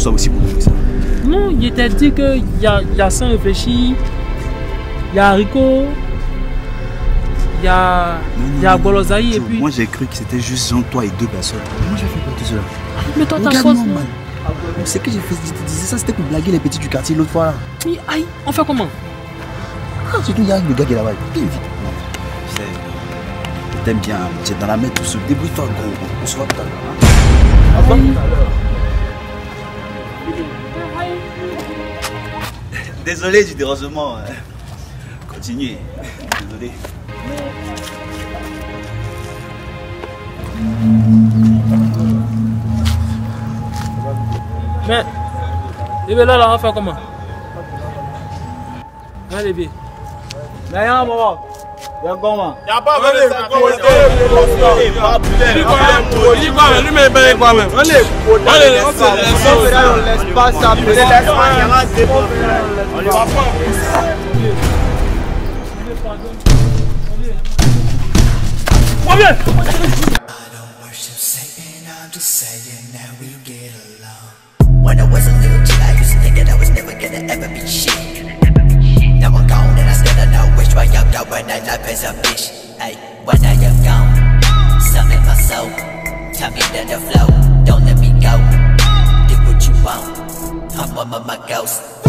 qu'il soit aussi beaucoup que ça. Non, il était dit qu'il y a, il y a sans réfléchir, il y a Haricot, il y a, y a Bolozaï et puis. Moi j'ai cru que c'était juste genre toi et deux personnes. Moi j'ai fait pas tout cela. Mais toi, ta Regarde-moi, force, non man. C'est que j'ai fait, je te disais ça, c'était pour blaguer les petits du quartier l'autre fois là. Oui, aïe, on fait comment? Ah, surtout il y a le gars qui est là-bas. Vite. Non, tu sais, je t'aime bien, tu es dans la mer tout seul. Débrouille-toi gros, on se voit tout à l'heure. Désolé du dérangement. hein. Continuez. Désolé. Mais, et bien là, là, on va faire comment? Allez, bien. Mais un moment. Il y va pas. worship When I was a little kid, I used to think that I was never gonna ever be shit. Which way I'm going. And life is a bitch. Hey, when I am gone, summon my soul. Tell me that the flow, don't let me go. Do what you want. I'm one of my ghosts.